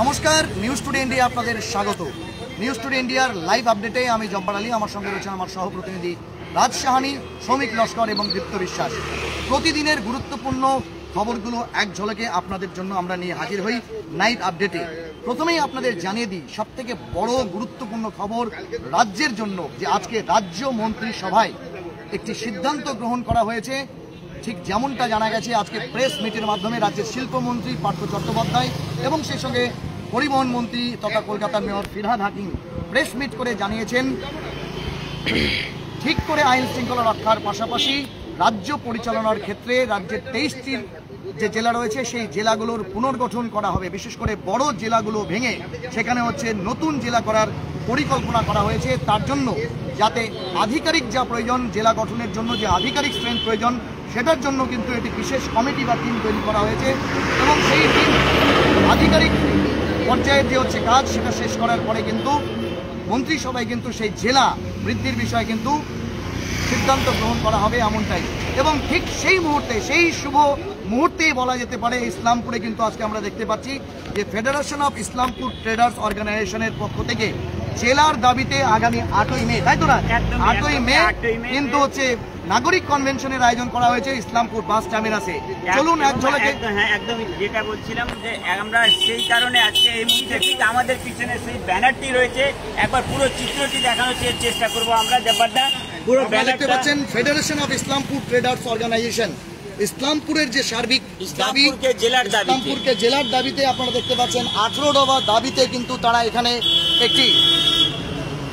নমস্কার news today India আপনাদের স্বাগত। নিউজ টুডে ইন্ডিয়ার লাইভ আপডেটে আমি জব্বার আলী, আমার সঙ্গে রয়েছেন আমার সহ প্রতিনিধি রাজ সাহানি, শ্রমিক লস্কর এবং দীপ্ত বিশ্বাস। প্রতিদিনের গুরুত্বপূর্ণ খবরগুলো এক ঝলকে আপনাদের জন্য আমরা নিয়ে হাজির হই নাইট আপডেটে প্রথমেই আপনাদের জানিয়ে দিই সব থেকে বড় গুরুত্বপূর্ণ খবর রাজ্যের জন্য যে আজকে রাজ্য মন্ত্রী সভায় একটি সিদ্ধান্ত গ্রহণ করা হয়েছে। ঠিক যেমনটা জানা গেছে, আজকে প্রেস মিটের মাধ্যমে রাজ্যের শিল্পমন্ত্রী পার্থ চট্টোপাধ্যায় এবং সেই সঙ্গে পরিবহন মন্ত্রী তথা কলকাতার mayor Firhad Hakim press meet করে জানিয়েছেন, ঠিক করে আইন শৃঙ্খলা রক্ষার পাশাপাশি রাজ্য পরিচালনার ক্ষেত্রে রাজ্যের তেইশটির যে জেলা রয়েছে, সেই জেলাগুলোর পুনর্গঠন করা হবে। বিশেষ করে বড় জেলাগুলো ভেঙে সেখানে হচ্ছে নতুন জেলা করার পরিকল্পনা করা হয়েছে। তার জন্য যাতে আধিকারিক যা প্রয়োজন, জেলা গঠনের জন্য যে আধিকারিক স্ট্রেংথ প্রয়োজন সেটার জন্য কিন্তু এটি বিশেষ কমিটি বা টিম তৈরি করা হয়েছে এবং সেই টিম আধিকারিক পর্যায়ের যে হচ্ছে কাজ সেটা শেষ করার পরে কিন্তু মন্ত্রিসভায় কিন্তু সেই জেলা বৃদ্ধির বিষয়ে কিন্তু সিদ্ধান্ত গ্রহণ করা হবে এমনটাই। এবং ঠিক সেই মুহূর্তে, সেই শুভ মুহূর্তেই বলা যেতে পারে ইসলামপুরে কিন্তু আজকে আমরা দেখতে পাচ্ছি যে ফেডারেশন অফ ইসলামপুর ট্রেডার্স অর্গানাইজেশনের পক্ষ থেকে জেলার দাবিতে আগামী আটই মে তাই তো না আটই মে। কিন্তু হচ্ছে নাগরিক কনভেনশনের আয়োজন করা হয়েছে ইসলামপুর বাস টার্মিনাসে চলুন এক ঝলকে হ্যাঁ একদম যেটা বলছিলাম যে আমরা সেই কারণে আজকে এই মুহূর্তে ঠিক আমাদের পিছনে সেই ব্যানারটি রয়েছে একবার পুরো চিত্রটি দেখানোর চেষ্টা করব আমরা ব্যাপারটা পুরো দেখতে পাচ্ছেন federation of Islampur traders organisation ইসলামপুরের যে সার্বিক দাবি জেলার দাবিতে। ইসলামপুরকে জেলার দাবিতে আপনারা দেখতে পাচ্ছেন আঠেরো দফা দাবিতে কিন্তু তারা এখানে একটি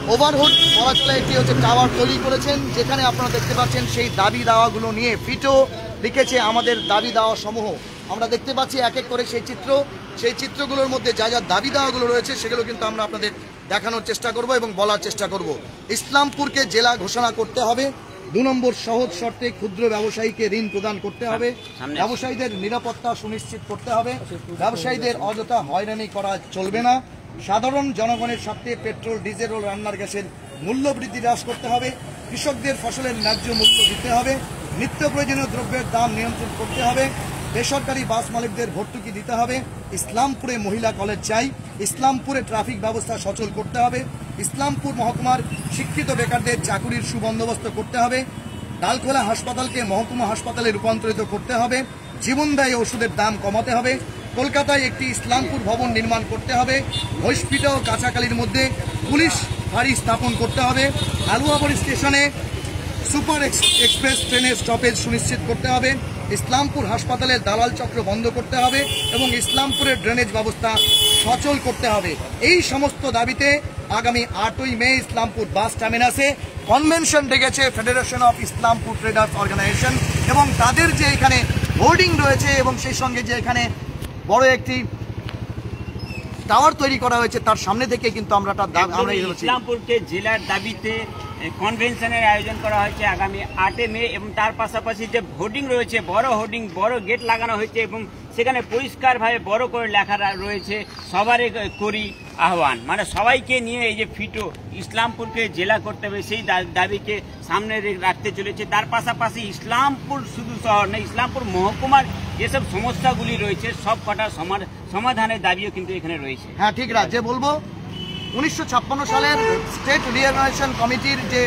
ওভারহুড বলা চলে একটি হচ্ছে টাওয়ার তৈরি করেছেন যেখানে আপনারা দেখতে পাচ্ছেন সেই দাবি দাওয়াগুলো নিয়ে ফিটো লিখেছে আমাদের দাবি দাওয়া সমূহ। আমরা দেখতে পাচ্ছি এক এক করে সেই চিত্র। সেই চিত্রগুলোর মধ্যে যা যা দাবি দাওয়াগুলো রয়েছে সেগুলো কিন্তু আমরা আপনাদের দেখানোর চেষ্টা করব এবং বলার চেষ্টা করব। ইসলামপুরকে জেলা ঘোষণা করতে হবে। দু নম্বর সহজ শর্তে ক্ষুদ্র ব্যবসায়ীকে ঋণ প্রদান করতে হবে। ব্যবসায়ীদের নিরাপত্তা সুনিশ্চিত করতে হবে। ব্যবসায়ীদের অযথা হয়রানি করা চলবে না। সাধারণ জনগণের স্বার্থে পেট্রোল, ডিজেল ও রান্নার গ্যাসের মূল্য বৃদ্ধি হ্রাস করতে হবে। কৃষকদের ফসলের ন্যায্য মূল্য দিতে হবে। নিত্য প্রয়োজনীয় দ্রব্যের দাম নিয়ন্ত্রণ করতে হবে। বেসরকারি বাস মালিকদের ভর্তুকি দিতে হবে। ইসলামপুরে মহিলা কলেজ চাই। ইসলামপুরে ট্রাফিক ব্যবস্থা সচল করতে হবে। ইসলামপুর মহকুমার শিক্ষিত বেকারদের চাকুরির সুবন্দোবস্ত করতে হবে। ডালখোলা হাসপাতালকে মহকুমা হাসপাতালে রূপান্তরিত করতে হবে। জীবনদায়ী ওষুধের দাম কমাতে হবে। কলকাতায় একটি ইসলামপুর ভবন নির্মাণ করতে হবে। মহিষপিটা ও কাঁচাকালির মধ্যে পুলিশ ফাঁড়ি স্থাপন করতে হবে। আলুয়াবড়ি স্টেশনে সুপার এক্স- এক্সপ্রেস ট্রেনের স্টপেজ সুনিশ্চিত করতে হবে। ইসলামপুর হাসপাতালের দালাল চক্র বন্ধ করতে হবে এবং ইসলামপুরের ড্রেনেজ ব্যবস্থা সচল করতে হবে। এই সমস্ত দাবিতে আগামী আটই মে ইসলামপুর বাস টার্মিনাসে কনভেনশন ডেকেছে federation of Islampur traders organisation এবং তাদের যে এখানে হোর্ডিং রয়েছে এবং সেই সঙ্গে যে এখানে বড় একটি টাওয়ার তৈরি করা হয়েছে তার সামনে থেকে কিন্তু আমরা আমরা ইসলামপুরকে জেলার দাবিতে কনভেনশনের আয়োজন করা হয়েছে আগামী আটে মে এবং তার পাশাপাশি যে হোর্ডিং রয়েছে বড় হোর্ডিং বড় গেট লাগানো হয়েছে এবং সেখানে পরিষ্কারভাবে বড় করে লেখা রয়েছে, সবারই করি আহ্বান। মানে সবাইকে নিয়ে এই যে ফিটো, ইসলামপুরকে জেলা করতে হবে, সেই দাবিকে সামনে রাখতে চলেছে। তার পাশাপাশি ইসলামপুর শুধু শহর না ইসলামপুর মহকুমার যেসব সমস্যাগুলি রয়েছে, সব কটা সমাধানের দাবিও কিন্তু এখানে রয়েছে। হ্যাঁ ঠিক রাজ্যে বলব, উনিশশো ছাপ্পান্ন সালের স্টেট রিঅর্গানাইজেশন কমিটির যে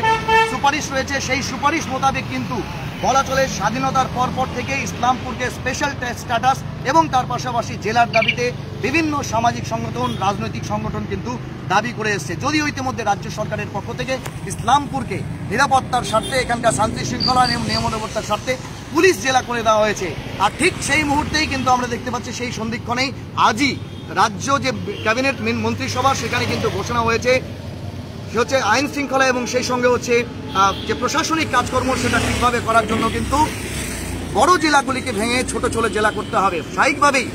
সুপারিশ রয়েছে, সেই সুপারিশ মোতাবেক কিন্তু বলা চলে স্বাধীনতার পরপর থেকে ইসলামপুরকে স্পেশাল স্ট্যাটাস এবং তার পাশাপাশি জেলার দাবিতে বিভিন্ন সামাজিক সংগঠন, রাজনৈতিক সংগঠন কিন্তু দাবি করে এসছে। যদিও ইতিমধ্যে রাজ্য সরকারের পক্ষ থেকে ইসলামপুরকে নিরাপত্তার স্বার্থে, এখানকার শান্তি শৃঙ্খলা এবং নিয়মনবতার স্বার্থে পুলিশ জেলা করে দেওয়া হয়েছে। আর ঠিক সেই মুহূর্তেই কিন্তু আমরা দেখতে পাচ্ছি সেই সন্ধিক্ষণেই আজই রাজ্য যে ক্যাবিনেট মিন- মন্ত্রিসভা, সেখানে কিন্তু ঘোষণা হয়েছে সে হচ্ছে আইন শৃঙ্খলা এবং সেই সঙ্গে হচ্ছে যে প্রশাসনিক কাজকর্ম সেটা ঠিকভাবে করার জন্য কিন্তু বড় জেলাগুলিকে ভেঙে ছোট ছোট জেলা করতে হবে। স্বাভাবিকভাবেই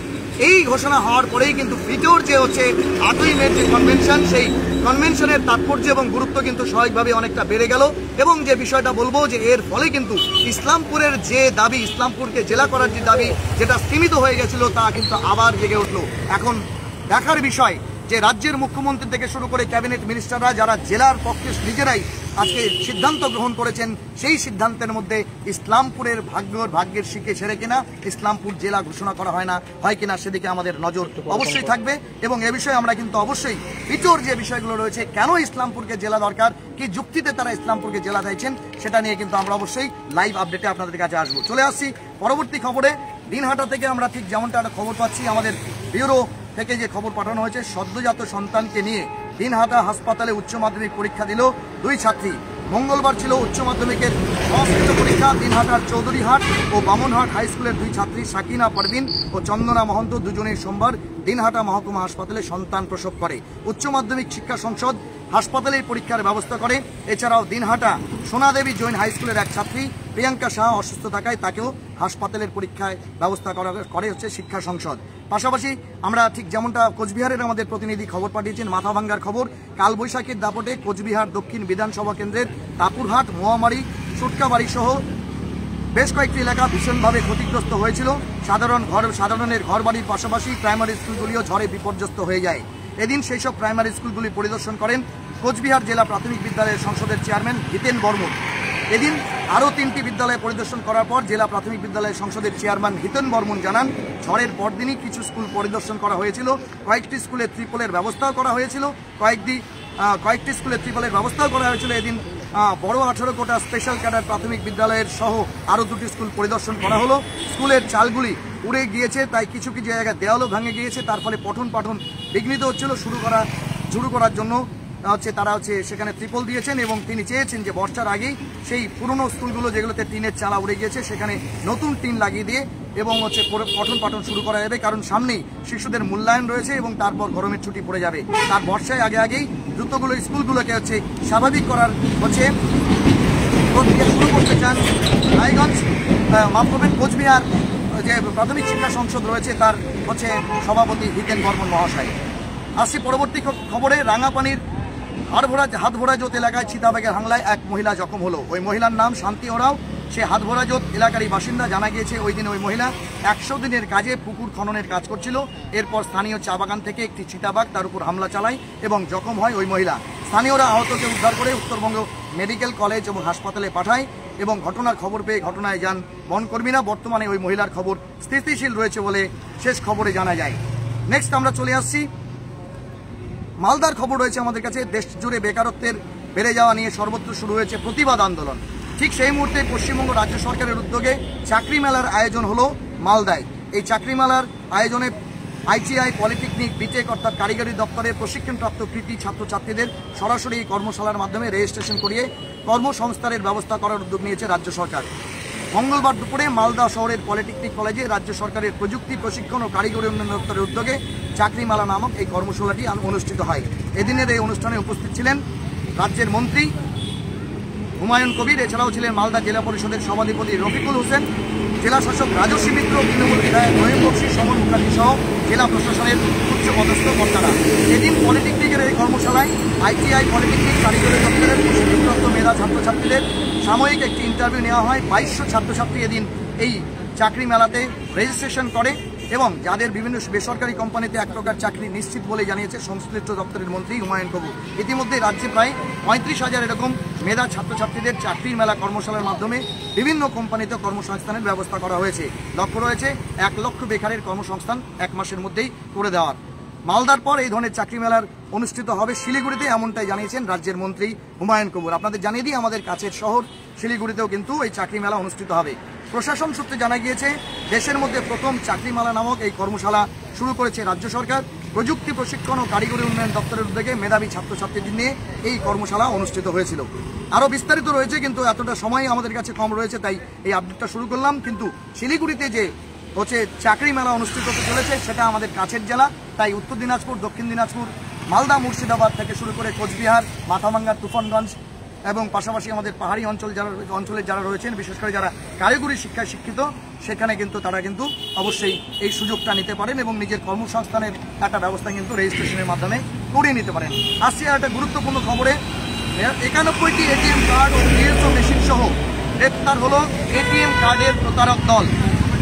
এই ঘোষণা হওয়ার পরেই কিন্তু ফিটোর যে হচ্ছে আটই যে কনভেনশন সেই কনভেনশনের তাৎপর্য এবং গুরুত্ব কিন্তু স্বাভাবিকভাবে অনেকটা বেড়ে গেল এবং যে বিষয়টা বলব যে এর ফলে কিন্তু ইসলামপুরের যে দাবি, ইসলামপুরকে জেলা করার যে দাবি, যেটা সীমিত হয়ে গেছিল, তা কিন্তু আবার জেগে উঠল। এখন দেখার বিষয় যে রাজ্যের মুখ্যমন্ত্রী থেকে শুরু করে ক্যাবিনেট মিনিস্টাররা, যারা জেলার পক্ষে নিজেরাই আজকে সিদ্ধান্ত গ্রহণ করেছেন, সেই সিদ্ধান্তের মধ্যে ইসলামপুরের ভাগ্য ভাগ্যের শিখে ছেড়ে কিনা, ইসলামপুর জেলা ঘোষণা করা হয় না, হয় কিনা সেদিকে আমাদের নজর অবশ্যই থাকবে। এবং এ বিষয়ে আমরা কিন্তু অবশ্যই ইটোর যে বিষয়গুলো রয়েছে, কেন ইসলামপুরকে জেলা দরকার, কি যুক্তিতে তারা ইসলামপুরকে জেলা চাইছেন সেটা নিয়ে কিন্তু আমরা অবশ্যই লাইভ আপডেটে আপনাদের কাছে আসব। চলে আসছি পরবর্তী খবরে। দিনহাটা থেকে আমরা ঠিক যেমনটা একটা খবর পাচ্ছি, আমাদের ব্যুরো থেকে যে খবর পাঠানো হয়েছে, সদ্যজাত সন্তানকে নিয়ে দিনহাটা হাসপাতালে উচ্চ মাধ্যমিক পরীক্ষা দিল দুই ছাত্রী। মঙ্গলবার ছিল উচ্চ মাধ্যমিকের সংস্কৃত পরীক্ষা। দিনহাটার চৌধুরীহাট ও বামনহাট হাই স্কুলের দুই ছাত্রী সাকিনা পারভিন ও চন্দনা মহন্ত দুজনেই সোমবার দিনহাটা মহকুমা হাসপাতালে সন্তান প্রসব করে। উচ্চ মাধ্যমিক শিক্ষা সংসদ হাসপাতালেই পরীক্ষার ব্যবস্থা করে। এছাড়াও দিনহাটা সোনাদেবী জৈন হাই স্কুলের এক ছাত্রী, প্রিয়াঙ্কা শাহ অসুস্থ থাকায় তাকেও হাসপাতালের পরীক্ষায় ব্যবস্থা করা করে হচ্ছে শিক্ষা সংসদ। পাশাপাশি আমরা ঠিক যেমনটা কোচবিহারের আমাদের প্রতিনিধি খবর পাঠিয়েছেন মাথা ভাঙ্গার খবর, কালবৈশাখীর দাপটে কোচবিহার দক্ষিণ বিধানসভা কেন্দ্রের তাপুরহাট, মহামারী, সুটকাবাড়ি সহ বেশ কয়েকটি এলাকা ভীষণভাবে ক্ষতিগ্রস্ত হয়েছিল। সাধারণ ঘর, সাধারণের ঘরবাড়ির পাশাপাশি প্রাইমারি স্কুলগুলিও ঝড়ে বিপর্যস্ত হয়ে যায়। এদিন সেই সব প্রাইমারি স্কুলগুলি পরিদর্শন করেন কোচবিহার জেলা প্রাথমিক বিদ্যালয়ের সংসদের চেয়ারম্যান হিতেন বর্মন। এদিন আরও তিনটি বিদ্যালয় পরিদর্শন করার পর জেলা প্রাথমিক বিদ্যালয়ের সংসদের চেয়ারম্যান হিতেন বর্মন জানান, ঝড়ের পরদিনই কিছু স্কুল পরিদর্শন করা হয়েছিল, কয়েকটি স্কুলে ত্রিপলের ব্যবস্থাও করা হয়েছিল কয়েকটি কয়েকটি স্কুলে ত্রিপলের ব্যবস্থাও করা হয়েছিল। এদিন বড় আঠারো কোটা স্পেশাল ক্যাডার প্রাথমিক বিদ্যালয়ের সহ আরও দুটি স্কুল পরিদর্শন করা হলো। স্কুলের চালগুলি উড়ে গিয়েছে, তাই কিছু কিছু জায়গায় দেওয়ালও ভেঙে গিয়েছে, তার ফলে পঠন পাঠন বিঘ্নিত হচ্ছিল, শুরু করা, শুরু করার জন্য হচ্ছে, তারা হচ্ছে সেখানে ত্রিপল দিয়েছেন এবং তিনি চেয়েছেন যে বর্ষার আগেই সেই পুরনো স্কুলগুলো যেগুলোতে টিনের চালা উড়ে গিয়েছে, সেখানে নতুন টিন লাগিয়ে দিয়ে এবং হচ্ছে পঠন পাঠন শুরু করা যাবে, কারণ সামনেই শিশুদের মূল্যায়ন রয়েছে এবং তারপর গরমের ছুটি পড়ে যাবে। তার বর্ষায় আগে আগেই দ্রুতগুলো স্কুলগুলোকে হচ্ছে স্বাভাবিক করার হচ্ছে প্রক্রিয়া শুরু করতে চান রায়গঞ্জ মাফ করবেন কোচবিহার। যে প্রাথমিক শিক্ষা সংসদ রয়েছে, তার হচ্ছে সভাপতি হিতেন বর্মন মহাশয়। আসছি পরবর্তী খবরে, রাঙাপানির হাটভোড়া হাতভোড়া জোত এলাকায় চিতাবাগের হামলায় এক মহিলা জখম হলো। ওই মহিলার নাম শান্তি ওরাও। সে হাতভোড়া জোত এলাকারই বাসিন্দা। জানা গিয়েছে, ওই দিন ওই মহিলা একশো দিনের কাজে পুকুর খননের কাজ করছিল। এরপর স্থানীয় চা বাগান থেকে একটি চিতাবাগ তার উপর হামলা চালায় এবং জখম হয় ওই মহিলা। স্থানীয়রা আহতকে উদ্ধার করে উত্তরবঙ্গ মেডিকেল কলেজ এবং হাসপাতালে পাঠায়। এবং ঘটনার খবর পেয়ে ঘটনায় যান বনকর্মীরা। বর্তমানে ওই মহিলার খবর স্থিতিশীল রয়েছে বলে শেষ খবরে জানা যায়। নেক্সট আমরা চলে আসছি। মালদার খবর রয়েছে আমাদের কাছে। দেশ জুড়ে বেকারত্বের বেড়ে যাওয়া নিয়ে সর্বত্র শুরু হয়েছে প্রতিবাদ আন্দোলন। ঠিক সেই মুহূর্তে পশ্চিমবঙ্গ রাজ্য সরকারের উদ্যোগে চাকরি মেলার আয়োজন হলো মালদায়। এই চাকরি মেলার আয়োজনে আইটিআই, পলিটেকনিক, বিটেক অর্থাৎ কারিগরি দপ্তরের প্রশিক্ষণপ্রাপ্ত কৃতি ছাত্রছাত্রীদের সরাসরি এই কর্মশালার মাধ্যমে রেজিস্ট্রেশন করিয়ে কর্মসংস্থানের ব্যবস্থা করার উদ্যোগ নিয়েছে রাজ্য সরকার। মঙ্গলবার দুপুরে মালদা শহরের পলিটেকনিক কলেজে রাজ্য সরকারের প্রযুক্তি প্রশিক্ষণ ও কারিগরি উন্নয়ন দপ্তরের উদ্যোগে চাকরিমালা নামক এই কর্মশালাটি অনুষ্ঠিত হয়। এদিনের এই অনুষ্ঠানে উপস্থিত ছিলেন রাজ্যের মন্ত্রী হুমায়ুন কবির, এছাড়াও ছিলেন মালদা জেলা পরিষদের সভাধিপতি রফিকুল হোসেন, জেলা শাসক রাজস্বী মিত্র, তৃণমূল বিধায়ক নয়ন বক্সি সমন মুখার্জি সহ জেলা প্রশাসনের উচ্চ পদস্থ কর্তারা। এদিন পলিটেকনিকের এই কর্মশালায় আইটিআই পলিটেকনিক কারিগরি দপ্তরের প্রশিক্ষণপ্রাপ্ত মেধা ছাত্রছাত্রীদের সাময়িক একটি ইন্টারভিউ নেওয়া হয়। বাইশশো ছাত্রছাত্রী এদিন এই চাকরি মেলাতে রেজিস্ট্রেশন করে এবং যাদের বিভিন্ন বেসরকারি কোম্পানিতে এক প্রকার চাকরি নিশ্চিত বলে জানিয়েছে সংশ্লিষ্ট দপ্তরের মন্ত্রী হুমায়ুন কবুর। ইতিমধ্যে রাজ্যে প্রায় পঁয়ত্রিশ হাজার এরকম মেধা ছাত্রছাত্রীদের চাকরির মেলা কর্মশালার মাধ্যমে বিভিন্ন কোম্পানিতে কর্মসংস্থানের ব্যবস্থা করা হয়েছে। লক্ষ্য রয়েছে, এক লক্ষ বেকারের কর্মসংস্থান এক মাসের মধ্যেই করে দেওয়ার। মালদার পর এই ধরনের চাকরি মেলার অনুষ্ঠিত হবে শিলিগুড়িতে, এমনটাই জানিয়েছেন রাজ্যের মন্ত্রী হুমায়ুন কবুর। আপনাদের জানিয়ে দিই, আমাদের কাছের শহর শিলিগুড়িতেও কিন্তু এই চাকরি মেলা অনুষ্ঠিত হবে। প্রশাসন সূত্রে জানা গিয়েছে, দেশের মধ্যে প্রথম চাকরি মেলা নামক এই কর্মশালা শুরু করেছে রাজ্য সরকার। প্রযুক্তি প্রশিক্ষণ ও কারিগরি উন্নয়ন দপ্তরের উদ্যোগে মেধাবী ছাত্রছাত্রীদের নিয়ে এই কর্মশালা অনুষ্ঠিত হয়েছিল। আরও বিস্তারিত রয়েছে, কিন্তু এতটা সময় আমাদের কাছে কম রয়েছে, তাই এই আপডেটটা শুরু করলাম। কিন্তু শিলিগুড়িতে যে হচ্ছে চাকরি মেলা অনুষ্ঠিত হতে চলেছে, সেটা আমাদের কাছের জেলা। তাই উত্তর দিনাজপুর, দক্ষিণ দিনাজপুর, মালদা, মুর্শিদাবাদ থেকে শুরু করে কোচবিহার, মাথাভাঙ্গা, তুফানগঞ্জ এবং পাশাপাশি আমাদের পাহাড়ি অঞ্চল যারা অঞ্চলের যারা রয়েছেন, বিশেষ করে যারা কারিগরি শিক্ষায় শিক্ষিত, সেখানে কিন্তু তারা কিন্তু অবশ্যই এই সুযোগটা নিতে পারেন এবং নিজের কর্মসংস্থানের একটা ব্যবস্থা কিন্তু রেজিস্ট্রেশনের মাধ্যমে করিয়ে নিতে পারেন। আসছি একটা গুরুত্বপূর্ণ খবরে। একানব্বইটি এটিএম কার্ড ও পিএসও মেশিন সহ গ্রেপ্তার হল এটিএম কার্ডের প্রতারক দল।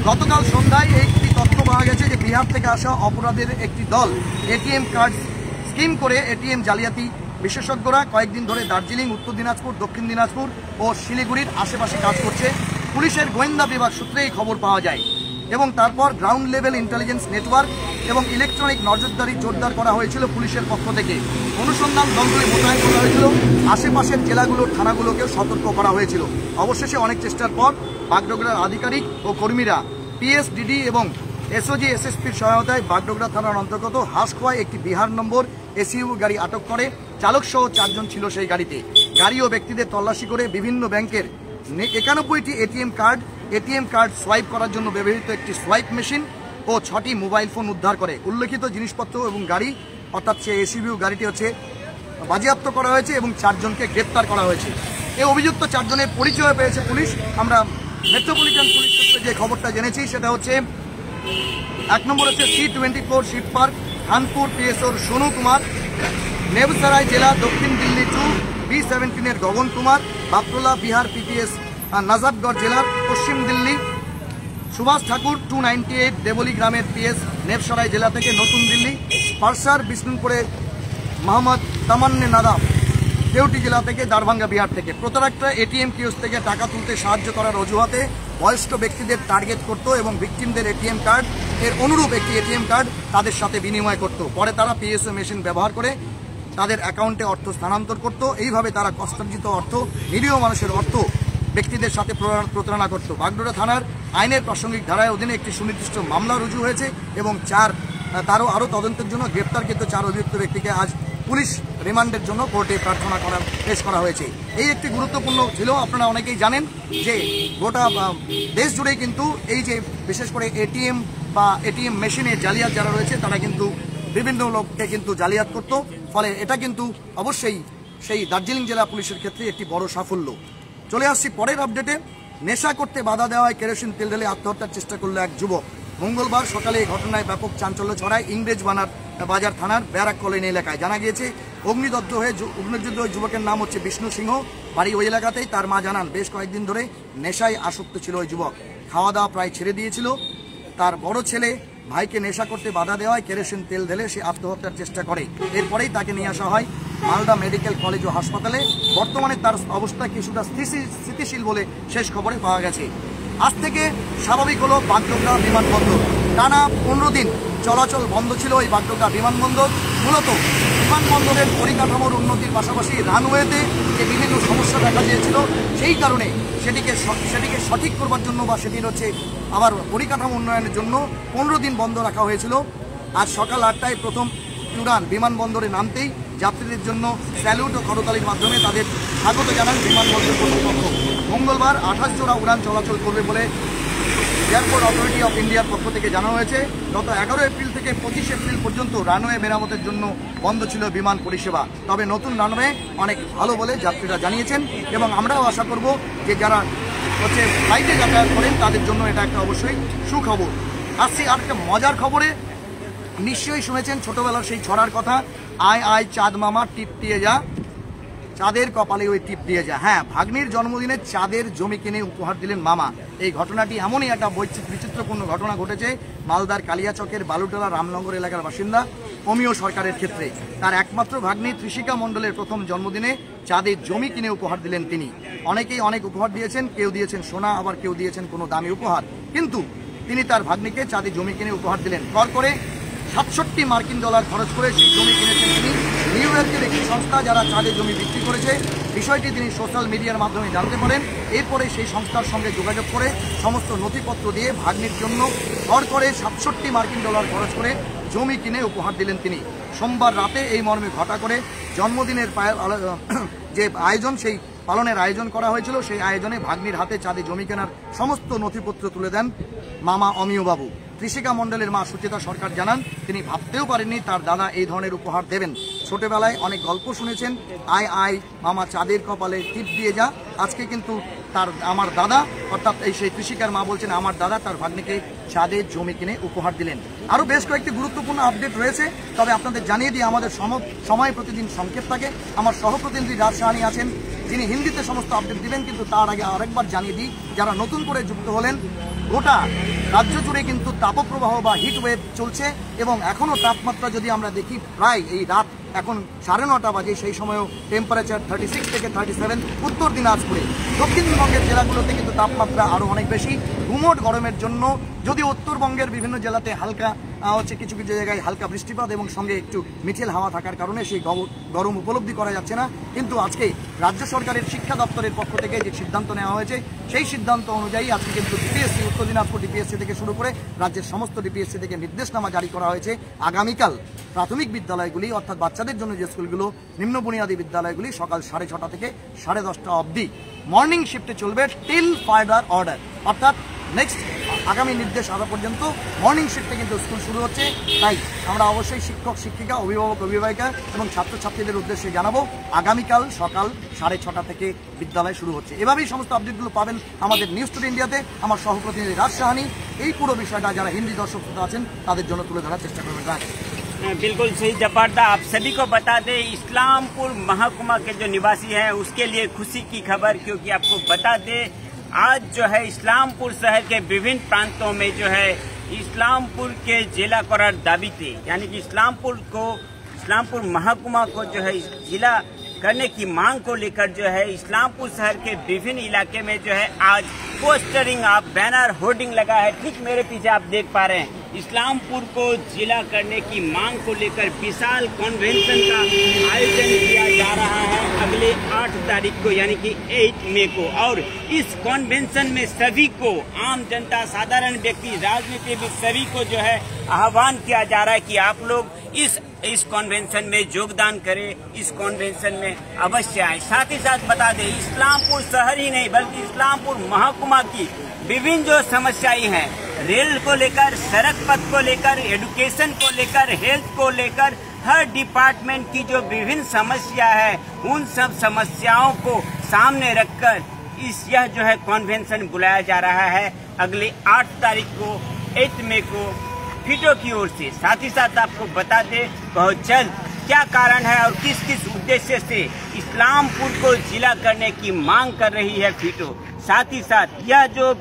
গতকাল সন্ধ্যায় একটি তথ্য পাওয়া গেছে যে বিহার থেকে আসা অপরাধের একটি দল এটিএম কার্ড স্কিম করে এটিএম জালিয়াতি বিশেষজ্ঞরা কয়েকদিন ধরে দার্জিলিং, উত্তর দিনাজপুর, দক্ষিণ দিনাজপুর ও শিলিগুড়ির আশেপাশে কাজ করছে। পুলিশের গোয়েন্দা বিভাগ সূত্রে এই খবর পাওয়া যায়। এবং তারপর গ্রাউন্ড লেভেল ইন্টেলিজেন্স নেটওয়ার্ক এবং ইলেকট্রনিক নজরদারি জোরদার করা হয়েছিল পুলিশের পক্ষ থেকে। অনুসন্ধান দলগুলি মোতায়েন করা হয়েছিল। আশেপাশের জেলাগুলোর থানাগুলোকেও সতর্ক করা হয়েছিল। অবশেষে অনেক চেষ্টার পর বাগডোগরার আধিকারিক ও কর্মীরা পিএসডিডি এবং এসওজি এসএসপির সহায়তায় বাগডোগরা থানার অন্তর্গত হাঁসকোয়ায় একটি বিহার নম্বর এসইউ গাড়ি আটক করে। চালক সহ চারজন ছিল সেই গাড়িতে। গাড়ি ও ব্যক্তিদের তল্লাশি করে বিভিন্ন ব্যাংকের একানব্বইটি ATM card ATM card swipe করার জন্য ব্যবহৃত একটি সোয়াইপ মেশিন ও ছটি মোবাইল ফোন উদ্ধার করে। উল্লেখিত জিনিসপত্র এবং গাড়ি, অর্থাৎ সে এসইভিউ গাড়িটি হচ্ছে, বাজেয়াপ্ত করা হয়েছে এবং চারজনকে গ্রেপ্তার করা হয়েছে। এই অভিযুক্ত চারজনের পরিচয় পেয়েছে পুলিশ। আমরা মেট্রোপলিটন পুলিশ যে খবরটা জেনেছি, সেটা হচ্ছে, এক নম্বর হচ্ছে C twenty four ship park Khanpur পিএসওর Sonu Kumar Nebsarai জেলা দক্ষিণ দিল্লি টু বি সেভেন্টিনের গগন কুমার বাপটোলা বিহার পিপিএস নাজাবগড় জেলার পশ্চিম Delhi Subhash Thakur two ninety eight Deoli গ্রামের পিএস নেবসরাই জেলা থেকে নতুন দিল্লি, পার্সার বিষ্ণুপুরে মোহাম্মদ তামান্নে নাদাম কেউটি জেলা থেকে দারভাঙ্গা বিহার থেকে। প্রতারকটা এটিএম কিওস থেকে টাকা তুলতে সাহায্য করার অজুহাতে বয়স্ক ব্যক্তিদের টার্গেট করত এবং ভিকটিমদের এটিএম কার্ড, এর অনুরূপ একটি এটিএম কার্ড তাদের সাথে বিনিময় করত। পরে তারা পিএসও মেশিন ব্যবহার করে তাদের অ্যাকাউন্টে অর্থ স্থানান্তর করত। এইভাবে তারা কষ্টার্জিত অর্থ, নিরীহ মানুষের অর্থ ব্যক্তিদের সাথে প্রতারণা করত। বাগডোরা থানার আইনের প্রাসঙ্গিক ধারায় অধীনে একটি সুনির্দিষ্ট মামলা রুজু হয়েছে এবং চার, তারও আরও তদন্তের জন্য গ্রেপ্তারকৃত চার অভিযুক্ত ব্যক্তিকে আজ পুলিশ রিমান্ডের জন্য কোর্টে প্রার্থনা করা, পেশ করা হয়েছে। এই একটি গুরুত্বপূর্ণ ছিল, আপনারা অনেকেই জানেন যে গোটা দেশ জুড়েই কিন্তু এই যে বিশেষ করে এটিএম বা এটিএম মেশিনে জালিয়াত যারা রয়েছে, তারা কিন্তু বিভিন্ন লোককে কিন্তু জালিয়াত করত। ফলে এটা কিন্তু অবশ্যই সেই দার্জিলিং জেলা পুলিশের ক্ষেত্রে একটি বড় সাফল্য। চলে আসছি পরের আপডেটে। নেশা করতে বাধা দেওয়ায় কেরোসিন তেল ঢেলে আত্মহত্যার চেষ্টা করল এক যুবক। মঙ্গলবার সকালে এই ঘটনায় ব্যাপক চাঞ্চল্য ছড়ায় ইংরেজ বানার বাজার থানার ব্যারাক কলোনি এলাকায়। জানা গিয়েছে, অগ্নিদগ্ধ হয়ে যু- অগ্নিযুদ্ধ ওই যুবকের নাম হচ্ছে বিষ্ণু সিংহ। বাড়ি ওই এলাকাতেই তার মা জানান, বেশ কয়েকদিন ধরে নেশায় আসক্ত ছিল ওই যুবক। খাওয়া দাওয়া প্রায় ছেড়ে দিয়েছিল। তার বড় ছেলে ভাইকে নেশা করতে বাধা দেওয়ায় কেরোসিন তেল ঢেলে সে আত্মহত্যার চেষ্টা করে। এরপরেই তাকে নিয়ে আসা হয় মালদা মেডিকেল কলেজ ও হাসপাতালে। বর্তমানে তার অবস্থা কিছুটা স্থিতিশীল বলে শেষ খবরে পাওয়া গেছে। আজ থেকে স্বাভাবিক হলো বাগডোগরা বিমানবন্দর। টানা পনেরো দিন চলাচল বন্ধ ছিল এই বাগডোগরা বিমানবন্দর। মূলত বিমানবন্দরের পরিকাঠামোর উন্নতির পাশাপাশি রানওয়েতে যে বিভিন্ন সমস্যা দেখা দিয়েছিল, সেই কারণে সেটিকে সেটিকে সঠিক করবার জন্য বা সেটির হচ্ছে আবার পরিকাঠামো উন্নয়নের জন্য পনেরো দিন বন্ধ রাখা হয়েছিল। আজ সকাল আটটায় প্রথম উড়ান বিমানবন্দরে নামতেই যাত্রীদের জন্য স্যালুট ও করতালির মাধ্যমে তাদের স্বাগত জানান বিমানবন্দর কর্তৃপক্ষ। মঙ্গলবার আঠাশ জোড়া উড়ান চলাচল করবে বলে এয়ারপোর্ট অথরিটি অফ ইন্ডিয়ার পক্ষ থেকে জানানো হয়েছে, গত এগারো এপ্রিল থেকে পঁচিশ এপ্রিল পর্যন্ত রানওয়ে মেরামতের জন্য বন্ধ ছিল বিমান পরিষেবা। তবে নতুন রানওয়ে অনেক ভালো বলে যাত্রীরা জানিয়েছেন এবং আমরাও আশা করব যে যারা হচ্ছে ফ্লাইটে যাতায়াত করেন, তাদের জন্য এটা একটা অবশ্যই সুখবর। আসছি আর একটা মজার খবরে। নিশ্চয়ই শুনেছেন ছোটবেলার সেই ছড়ার কথা, আয় আয়, চাঁদ মামা, টিপ দিয়ে যা। চাঁদের কপালে ওই টিপ দিয়ে যায়। হ্যাঁ ভাগ্নির জন্মদিনে চাঁদের জমি কিনে উপহার দিলেন মামা। এই ঘটনাটি এমনই একটা বৈচিত্র বিচিত্রপূর্ণ ঘটনা ঘটেছে মালদার কালিয়াচকের বালুটোলা রামনগর এলাকার বাসিন্দা অমিয় সরকারের ক্ষেত্রে। তার একমাত্র ভাগ্নি ত্রিশিকা মণ্ডলের প্রথম জন্মদিনে চাঁদের জমি কিনে উপহার দিলেন তিনি। অনেকেই অনেক উপহার দিয়েছেন, কেউ দিয়েছেন সোনা, আবার কেউ দিয়েছেন কোনো দামি উপহার। কিন্তু তিনি তার ভাগ্নিকে চাঁদে জমি কিনে উপহার দিলেন। কর করে সাতষট্টি মার্কিন ডলার খরচ করে সেই জমি কিনেছেন তিনি। নিউ ইয়র্কের একটি সংস্থা যারা চাঁদে জমি বিক্রি করেছে, বিষয়টি তিনি সোশ্যাল মিডিয়ার মাধ্যমে জানতে পারেন। এরপরে সেই সংস্থার সঙ্গে যোগাযোগ করে সমস্ত নথিপত্র দিয়ে ভাগ্নির জন্য ঘর করে সাতষট্টি মার্কিন ডলার খরচ করে জমি কিনে উপহার দিলেন তিনি। সোমবার রাতে এই মর্মে ঘটা করে জন্মদিনের যে আয়োজন, সেই পালনের আয়োজন করা হয়েছিল। সেই আয়োজনে ভাগ্নির হাতে চাঁদে জমি কেনার সমস্ত নথিপত্র তুলে দেন মামা অমিয় বাবু কৃষিকা মণ্ডলের মা সুচেতা সরকার জানান, তিনি ভাবতেও পারেননি তার দাদা এই ধরনের উপহার দেবেন। ছোটবেলায় অনেক গল্প শুনেছেন। আই আয়, মামা চাঁদের কপালে টিপ দিয়ে যা। আজকে কিন্তু তার, আমার দাদা, অর্থাৎ এই সেই কৃষিকার মা বলছেন, আমার দাদা তার ভাগ্নিকে চাঁদের জমি কিনে উপহার দিলেন। আরও বেশ কয়েকটি গুরুত্বপূর্ণ আপডেট রয়েছে, তবে আপনাদের জানিয়ে দিয়ে আমাদের সম- সময় প্রতিদিন সংক্ষেপ থাকে। আমার সহপ্রতিনিধি রাজ সাহানি আছেন যিনি হিন্দিতে সমস্ত আপডেট দিবেন কিন্তু তার আগে আরেকবার জানিয়ে দিই, যারা নতুন করে যুক্ত হলেন, গোটা রাজ্য জুড়ে কিন্তু তাপপ্রবাহ বা হিট ওয়েভ চলছে এবং এখনও তাপমাত্রা যদি আমরা দেখি, প্রায় এই রাত এখন সাড়ে নটা বাজে, সেই সময়ও টেম্পারেচার থার্টি সিক্স থেকে থার্টি সেভেন উত্তর দিনাজপুরে। দক্ষিণবঙ্গের জেলাগুলোতে কিন্তু তাপমাত্রা আরও অনেক বেশি। ঘুমট গরমের জন্য যদি উত্তরবঙ্গের বিভিন্ন জেলাতে হালকা হচ্ছে কিছু কিছু জায়গায় হালকা বৃষ্টিপাত এবং সঙ্গে একটু মিঠেল হাওয়া থাকার কারণে সেই গরম উপলব্ধি করা যাচ্ছে না। কিন্তু আজকে রাজ্য সরকারের শিক্ষা দপ্তরের পক্ষ থেকে যে সিদ্ধান্ত নেওয়া হয়েছে, সেই সিদ্ধান্ত অনুযায়ী আজকে কিন্তু ডিপিএসসি উত্তর দিনাজপুর ডিপিএসসি থেকে শুরু করে রাজ্যের সমস্ত ডিপিএসসি থেকে নির্দেশনামা জারি করা হয়েছে। আগামীকাল প্রাথমিক বিদ্যালয়গুলি, অর্থাৎ বাচ্চাদের জন্য যে স্কুলগুলো, নিম্ন বুনিয়াদী বিদ্যালয়গুলি সকাল সাড়ে ছটা থেকে সাড়ে দশটা অবধি। মর্নিং শিফটে চলবে টিল ফার্দার অর্ডার অর্থাৎ নেক্সট আগামী নির্দেশ আসা পর্যন্ত মর্নিং শিফটে কিন্তু স্কুল শুরু হচ্ছে তাই আমরা অবশ্যই শিক্ষক শিক্ষিকা অভিভাবক অভিভাবিকা এবং ছাত্রছাত্রীদের উদ্দেশ্যে জানাবো আগামীকাল সকাল সাড়ে ছটা থেকে বিদ্যালয় শুরু হচ্ছে এভাবেই সমস্ত আপডেটগুলো পাবেন আমাদের নিউজ টুডে ইন্ডিয়াতে আমার সহপ্রতিনিধি রাজ সাহানি এই পুরো বিষয়টা যারা হিন্দি দর্শক শ্রোতা আছেন তাদের জন্য তুলে ধরার চেষ্টা করবেন রাজ बिल्कुल सही जपारदा आप सभी को बता दें इस्लामपुर महकुमा के जो निवासी हैं उसके लिए खुशी की खबर क्योंकि आपको बता दें आज जो है इस्लामपुर शहर के विभिन्न प्रांतों में जो है इस्लामपुर के जिला करार थे। यानी कि इस्लामपुर को, इस्लामपुर महकुमा को जो है जिला करने की मांग को लेकर जो है इस्लामपुर शहर के विभिन्न इलाके में जो है आज पोस्टरिंग आप, बैनर, होर्डिंग लगा है। ठीक मेरे पीछे आप देख पा रहे हैं। इस्लामपुर को जिला करने की मांग को लेकर विशाल कॉन्वेंशन का आयोजन किया जा रहा है अगले आठ तारीख को, यानी कि 8 मई को। और इस कन्वेंशन में सभी को, आम जनता, साधारण व्यक्ति राजनीति भी सभी को जो है आह्वान किया जा रहा है कि आप लोग इस इस कन्वेंशन में योगदान करें, इस कन्वेंशन में अवश्य आए। साथ ही साथ बता दें, इस्लामपुर शहर ही नहीं, बल्कि इस्लामपुर महकुमा की विभिन्न जो समस्याएँ हैं रेल को लेकर, सड़क पथ को लेकर एडुकेशन को लेकर हेल्थ को लेकर, हर डिपार्टमेंट की जो विभिन्न समस्या है, उन सब समस्याओं को सामने रखकर इस यह जो है कॉन्वेंशन बुलाया जा रहा है। अगले आठ तारीख को एट मई को फिटो की ओर से। साथ ही साथ आपको बता दें बहुत जल्द क्या कारण है और किस किस उद्देश्य से इस्लामपुर को जिला करने की मांग कर रही है फिटो? साथ ही साथ यह जो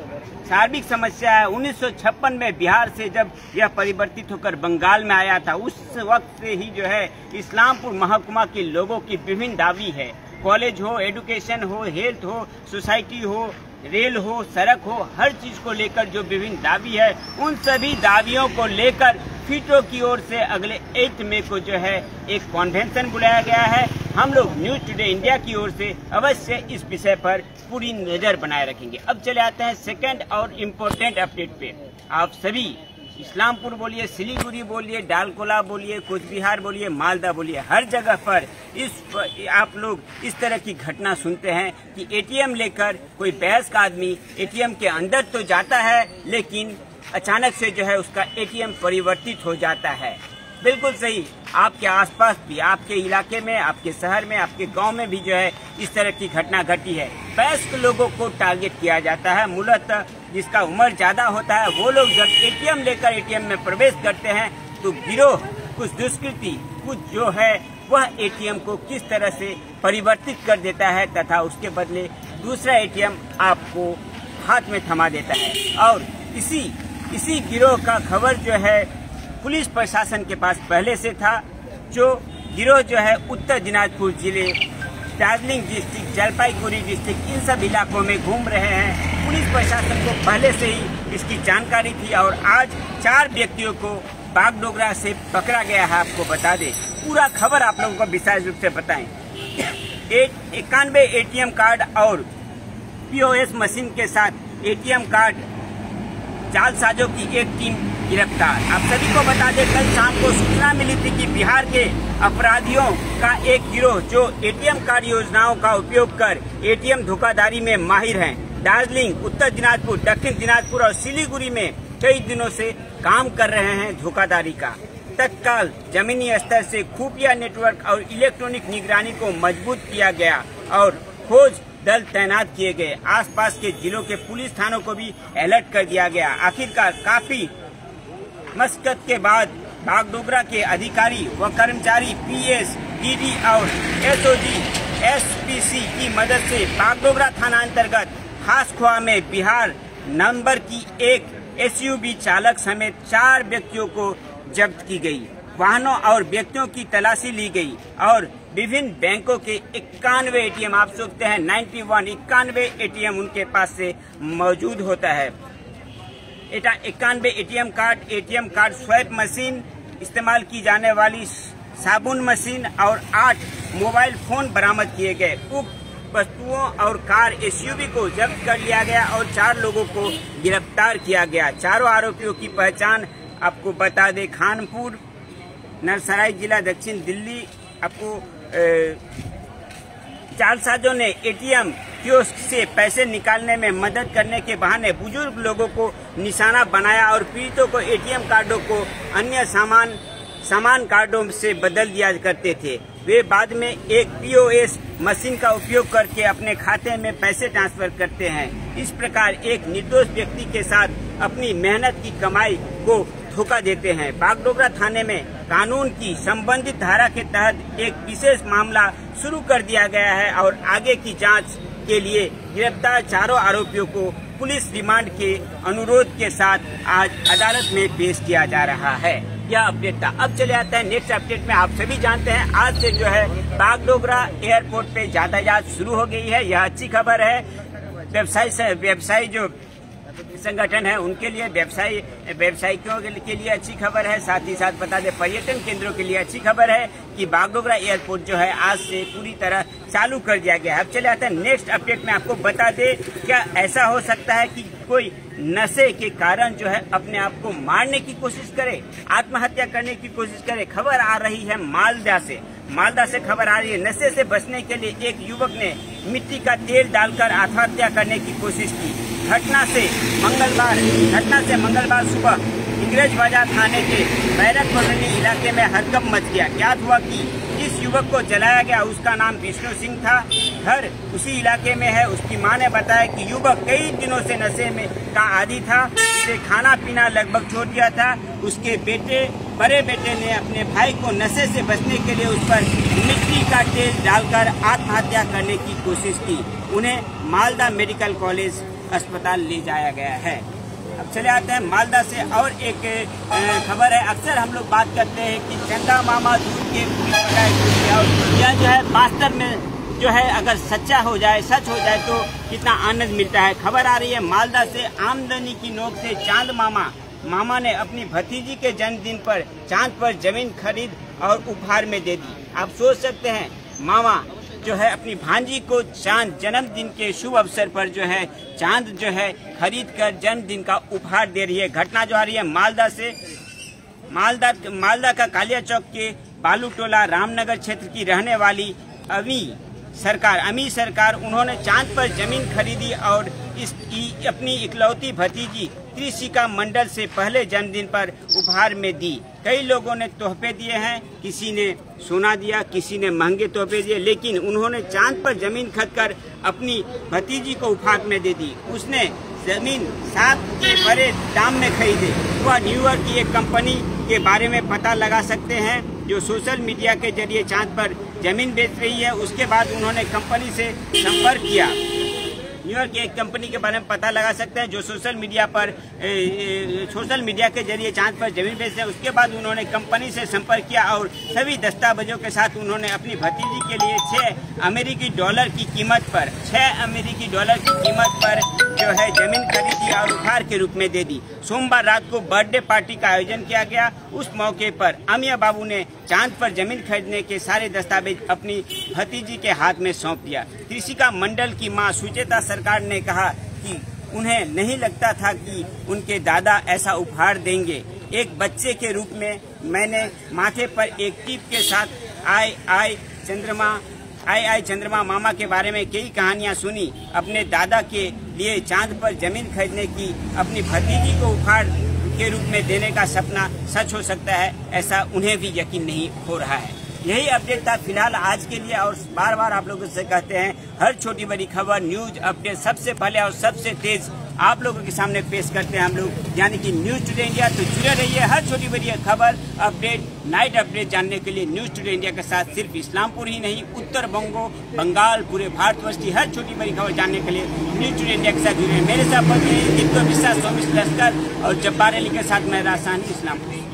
सार्विक समस्या है। 1956 में बिहार से जब यह परिवर्तित होकर बंगाल में आया था, उस वक्त से ही जो है, इस्लामपुर महकुमा के लोगों की विभिन्न दावी है। कॉलेज हो, एडुकेशन हो, हेल्थ हो, सोसाइटी हो रेल हो, सड़क हो, हर चीज़ को लेकर जो विभिन्न दावी है, उन सभी दावियों को लेकर फीटो की ओर से अगले 8 मई को जो है एक कॉन्वेंशन बुलाया गया है। हम लोग न्यूज़ टुडे इंडिया की ओर से अवश्य इस विषय पर पूरी नज़र बनाए रखेंगे। अब चले आते हैं सेकंड और इम्पोर्टेंट अपडेट पे। आप सभी इस्लामपुर बोलिए, सिलीगुड़ी बोलिए, डालकोला बोलिए कुछ बिहार बोलिए, मालदा बोलिए, हर जगह पर इस आप लोग इस तरह की घटना सुनते हैं कि एटीएम लेकर कोई बहस का आदमी एटीएम के अंदर तो जाता है, लेकिन अचानक से जो है उसका एटीएम परिवर्तित हो जाता है। बिल्कुल सही, आपके आसपास भी, आपके इलाके में, आपके शहर में, आपके गाँव में भी जो है इस तरह की घटना घटी है। वयस्क लोगों को टारगेट किया जाता है, मूलतः जिसका उम्र ज़्यादा होता है, वो लोग जब एटीएम लेकर एटीएम में प्रवेश करते हैं तो गिरोह कुछ दुष्कृति, कुछ जो है, वह एटीएम को किस तरह से परिवर्तित कर देता है तथा उसके बदले दूसरा एटीएम आपको हाथ में थमा देता है। और इसी इसी गिरोह का खबर जो है, पुलिस प्रशासन के पास पहले से था, जो गिरोह जो है, उत्तर दिनाजपुर ज़िले, दार्जिलिंग डिस्ट्रिक्ट, जलपाईगुड़ी डिस्ट्रिक्ट, इन सब इलाकों में घूम रहे हैं। पुलिस प्रशासन को पहले से ही इसकी जानकारी थी और आज चार व्यक्तियों को बागडोगरा से पकड़ा गया है। आपको बता दें, पूरा खबर आप लोगों को विशेष रूप से बताएँ। इक्यानवे एटीएम कार्ड और पीओएस मशीन के साथ एटीएम कार्ड, जालसाजों की एक टीम गिरफ़्तार। आप सभी को बता दें, कल शाम को सूचना मिली थी कि बिहार के अपराधियों का एक गिरोह, जो एटीएम कार्ड योजनाओं का उपयोग कर एटीएम धोखाधड़ी में माहिर हैं। दार्जिलिंग, उत्तर दिनाजपुर, दक्षिण दिनाजपुर और सिलीगुड़ी में कई दिनों से काम कर रहे हैं धोखाधड़ी का। तत्काल जमीनी स्तर से खुफिया नेटवर्क और इलेक्ट्रॉनिक निगरानी को मज़बूत किया गया और खोज दल तैनात किए गए। आसपास के जिलों के पुलिस थानों को भी अलर्ट कर दिया गया। आखिरकार काफ़ी मशक्कत के बाद बागडोगरा के अधिकारी व कर्मचारी पीएस, डीडी और एसओजी, एसपीसी की मदद से बागडोगरा थाना अंतर्गत खासखुआ में बिहार नंबर की एक एसयूवी चालक समेत चार व्यक्तियों को जब्त की गई। वाहनों और व्यक्तियों की तलाशी ली गई और विभिन्न बैंकों के इक्यानवे एटीएम आप सोचते हैं 91 इक्यानवे एटीएम उनके पास से मौजूद होता है। इक्यानवे ATM card ATM card swipe machine इस्तेमाल की जाने वाली साबुन मशीन और आठ मोबाइल फ़ोन बरामद किए गए। उक्त वस्तुओं और कार एसयूवी को जब्त कर लिया गया और चार लोगों को गिरफ़्तार किया गया। चारों आरोपियों की पहचान आपको बता दें, खानपुर, नरसराय जिला, दक्षिण दिल्ली, आपको जालसाजों ने एटीएम कियोस्क से पैसे निकालने में मदद करने के बहाने बुज़ुर्ग लोगों को निशाना बनाया और पीड़ितों को एटीएम कार्डों को अन्य सामान सामान कार्डों से बदल दिया करते थे। वे बाद में एक पीओएस मशीन का उपयोग करके अपने खाते में पैसे ट्रांसफ़र करते हैं। इस प्रकार एक निर्दोष व्यक्ति के साथ अपनी मेहनत की कमाई को धोखा देते हैं। बागडोगरा थाने में कानून की संबंधित धारा के तहत एक विशेष मामला शुरू कर दिया गया है और आगे की जाँच के लिए गिरफ़्तार चारों आरोपियों को पुलिस रिमांड के अनुरोध के साथ आज अदालत में पेश किया जा रहा है। यह अपडेट था। अब चले आते हैं नेक्स्ट अपडेट में आप सभी जानते हैं, आज से जो है बागडोगरा एयरपोर्ट पे यातायात शुरू हो गई है। यह अच्छी खबर है। व्यवसाय व्यवसायी जो संगठन है, उनके लिए व्यवसायी व्यवसायियों के लिए अच्छी खबर है। साथ ही साथ बता दें, पर्यटन केंद्रों के लिए अच्छी खबर है कि बागडोगरा एयरपोर्ट जो है, आज से पूरी तरह चालू कर दिया गया है। अब चले आते हैं नेक्स्ट अपडेट में आपको बता दे, क्या ऐसा हो सकता है कि कोई नशे के कारण जो है अपने आप को मारने की कोशिश करे, आत्महत्या करने की कोशिश करे, खबर आ रही है मालदा से। मालदा से खबर आ रही है, नशे से बचने के लिए एक युवक ने मिट्टी का तेल डालकर आत्महत्या करने की कोशिश की। घटना से मंगलवार, घटना से मंगलवार सुबह इंग्रेज बाज़ार थाने के बैरक इलाके में हरकम मच गया। ज्ञात हुआ कि युवक को जलाया गया। उसका नाम विष्णु सिंह था। घर उसी इलाके में है। उसकी माँ ने बताया कि युवक कई दिनों से नशे में का आदि था। उसे खाना पीना लगभग छोड़ दिया था। उसके बेटे, बड़े बेटे ने अपने भाई को नशे से बचने के लिए उस पर मिट्टी का तेल डालकर आत्महत्या करने की कोशिश की। उन्हें मालदा मेडिकल कॉलेज अस्पताल ले जाया गया है। अब चले आते हैं मालदा से और एक खबर है। अक्सर हम लोग बात करते हैं कि चंदा मामा दूध के और यह जो है वास्तव में जो है अगर सच्चा हो जाए, सच हो जाए तो कितना आनंद मिलता है। खबर आ रही है मालदा से आमदनी की नोक से चाँद मामा। मामा ने अपनी भतीजी के जन्मदिन पर चाँद पर ज़मीन खरीद और उपहार में दे दी। आप सोच सकते हैं, मामा जो है अपनी भांजी को चाँद जन्मदिन के शुभ अवसर पर जो है चाँद जो है खरीद कर जन्मदिन का उपहार दे रही है। घटना जो आ रही है मालदा से। मालदा मालदा का कालिया चौक के बालू टोला रामनगर क्षेत्र की रहने वाली अमी सरकार अमी सरकार, उन्होंने चाँद पर ज़मीन खरीदी और इस अपनी इकलौती भतीजी त्रिशिका मंडल से पहले जन्मदिन पर उपहार में दी। कई लोगों ने तोहफे दिए हैं, किसी ने सोना दिया, किसी ने महँगे तोहफे दिए, लेकिन उन्होंने चाँद पर ज़मीन खरीद कर अपनी भतीजी को उफाक में दे दी। उसने ज़मीन सात के बड़े दाम में खरीदे। वह न्यूयॉर्क की एक कंपनी के बारे में पता लगा सकते हैं, जो सोशल मीडिया के ज़रिए चाँद पर ज़मीन बेच रही है। उसके बाद उन्होंने कंपनी से संपर्क किया। न्यूयॉर्क की एक कंपनी के बारे में पता लगा सकते हैं, जो सोशल मीडिया पर सोशल मीडिया के ज़रिए चाँद पर ज़मीन बेचते हैं। उसके बाद उन्होंने कंपनी से संपर्क किया और सभी दस्तावेजों के साथ उन्होंने अपनी भतीजी के लिए छः अमेरिकी डॉलर की कीमत पर छः अमेरिकी डॉलर की कीमत पर जो है ज़मीन खरीदी और उपहार के रूप में दे दी। सोमवार रात को बर्थडे पार्टी का आयोजन किया गया। उस मौके पर अमिया बाबू ने चाँद पर ज़मीन खरीदने के सारे दस्तावेज़ अपनी भतीजी के हाथ में सौंप दिया। कृषिका मंडल की माँ सुचेता सरकार ने कहा कि उन्हें नहीं लगता था कि उनके दादा ऐसा उपहार देंगे। एक बच्चे के रूप में मैंने माथे पर एक टीप के साथ आय आय चंद्रमा आई आई चंद्रमा मामा के बारे में कई कहानियाँ सुनी, अपने दादा के लिए चाँद पर ज़मीन खरीदने की, अपनी भतीजी को उपहार के रूप में देने का सपना सच हो सकता है, ऐसा उन्हें भी यकीन नहीं हो रहा है। यही अपडेट था फ़िलहाल आज के लिए, और बार बार आप लोगों से कहते हैं, हर छोटी बड़ी खबर, न्यूज़ अपडेट सबसे पहले और सबसे तेज आप लोगों के सामने पेश करते हैं हम लोग, यानी कि न्यूज़ टूडे इंडिया तो जुड़े रहिए हर छोटी बड़ी खबर अपडेट नाइट अपडेट जानने के लिए न्यूज़ टूडे इंडिया के साथ सिर्फ़ इस्लामपुर ही नहीं, उत्तर बंगो, बंगाल, पूरे भारतवर्ष की हर छोटी बड़ी खबर जानने के लिए न्यूज़ टुडे इंडिया के साथ जुड़े मेरे साथ दीप्तो विश्वास सोमिश लश्कर और जब्बार अली के साथ मैं राजधानी इस्लामपुर।